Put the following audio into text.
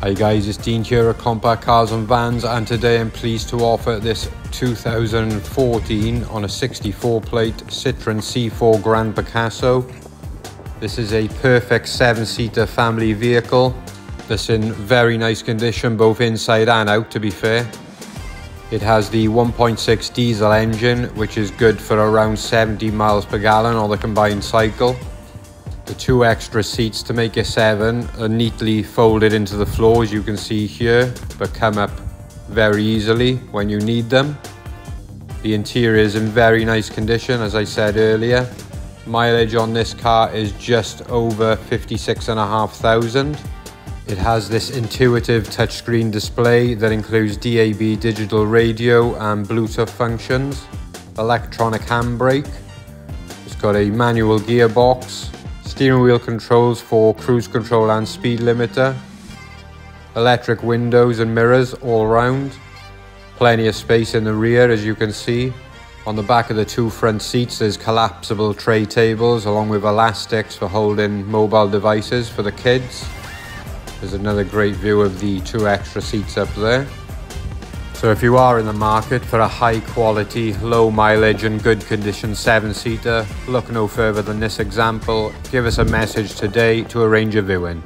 Hi guys, it's Dean here at Compact Cars and Vans and today I'm pleased to offer this 2014 on a 64 plate Citroen C4 Grand Picasso. This is a perfect 7-seater family vehicle that's in very nice condition both inside and out to be fair. It has the 1.6 diesel engine which is good for around 70 miles per gallon on the combined cycle. The two extra seats to make it seven are neatly folded into the floor as you can see here, but come up very easily when you need them. The interior is in very nice condition as I said earlier. Mileage on this car is just over 56,500. It has this intuitive touchscreen display that includes DAB digital radio and Bluetooth functions, electronic handbrake. It's got a manual gearbox, steering wheel controls for cruise control and speed limiter, electric windows and mirrors all round, plenty of space in the rear as you can see. On the back of the two front seats there's collapsible tray tables along with elastics for holding mobile devices for the kids. There's another great view of the two extra seats up there. So if you are in the market for a high quality, low mileage and good condition 7-seater, look no further than this example. Give us a message today to arrange a viewing.